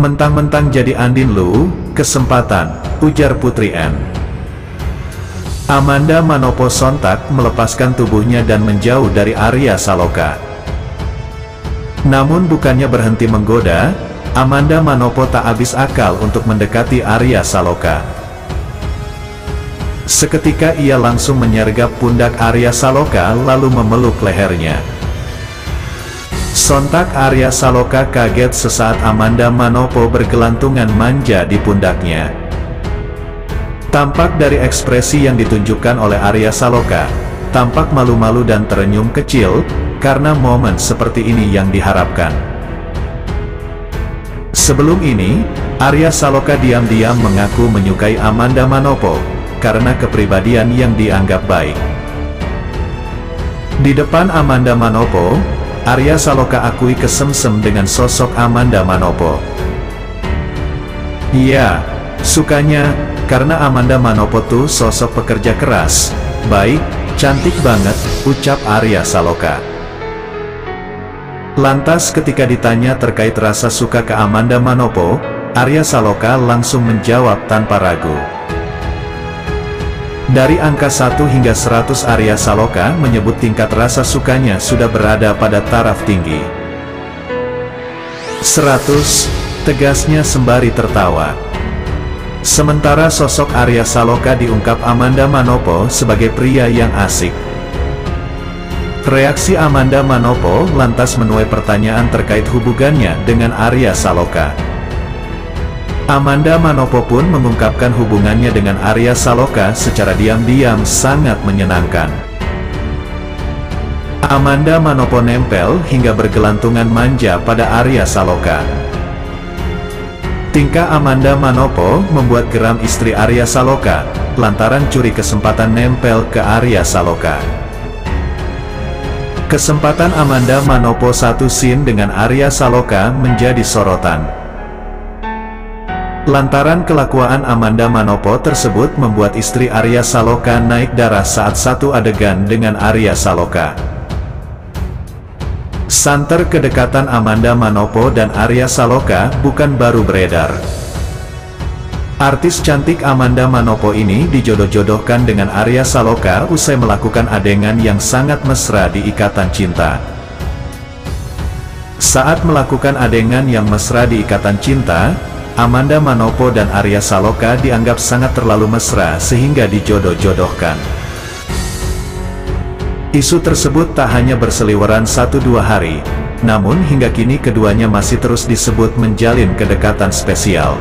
Mentang-mentang jadi Andin lu, kesempatan, ujar Putri N. Amanda Manopo sontak melepaskan tubuhnya dan menjauh dari Arya Saloka. Namun bukannya berhenti menggoda, Amanda Manopo tak habis akal untuk mendekati Arya Saloka. Seketika ia langsung menyergap pundak Arya Saloka lalu memeluk lehernya. Sontak Arya Saloka kaget sesaat Amanda Manopo bergelantungan manja di pundaknya. Tampak dari ekspresi yang ditunjukkan oleh Arya Saloka, tampak malu-malu dan terenyum kecil, karena momen seperti ini yang diharapkan. Sebelum ini, Arya Saloka diam-diam mengaku menyukai Amanda Manopo, karena kepribadian yang dianggap baik. Di depan Amanda Manopo, Arya Saloka akui kesemsem dengan sosok Amanda Manopo. Iya, sukanya, karena Amanda Manopo tuh sosok pekerja keras, baik, cantik banget, ucap Arya Saloka. Lantas ketika ditanya terkait rasa suka ke Amanda Manopo, Arya Saloka langsung menjawab tanpa ragu. Dari angka 1 hingga 100 Arya Saloka menyebut tingkat rasa sukanya sudah berada pada taraf tinggi. 100, tegasnya sembari tertawa. Sementara sosok Arya Saloka diungkap Amanda Manopo sebagai pria yang asik. Reaksi Amanda Manopo lantas menuai pertanyaan terkait hubungannya dengan Arya Saloka. Amanda Manopo pun mengungkapkan hubungannya dengan Arya Saloka secara diam-diam sangat menyenangkan. Amanda Manopo nempel hingga bergelantungan manja pada Arya Saloka. Tingkah Amanda Manopo membuat geram istri Arya Saloka, lantaran curi kesempatan nempel ke Arya Saloka. Kesempatan Amanda Manopo satu scene dengan Arya Saloka menjadi sorotan. Lantaran kelakuan Amanda Manopo tersebut membuat istri Arya Saloka naik darah saat satu adegan dengan Arya Saloka. Santer kedekatan Amanda Manopo dan Arya Saloka bukan baru beredar. Artis cantik Amanda Manopo ini dijodoh-jodohkan dengan Arya Saloka usai melakukan adegan yang sangat mesra di Ikatan Cinta. Saat melakukan adegan yang mesra di Ikatan Cinta, Amanda Manopo dan Arya Saloka dianggap sangat terlalu mesra sehingga dijodoh-jodohkan. Isu tersebut tak hanya berseliweran satu dua hari, namun hingga kini keduanya masih terus disebut menjalin kedekatan spesial.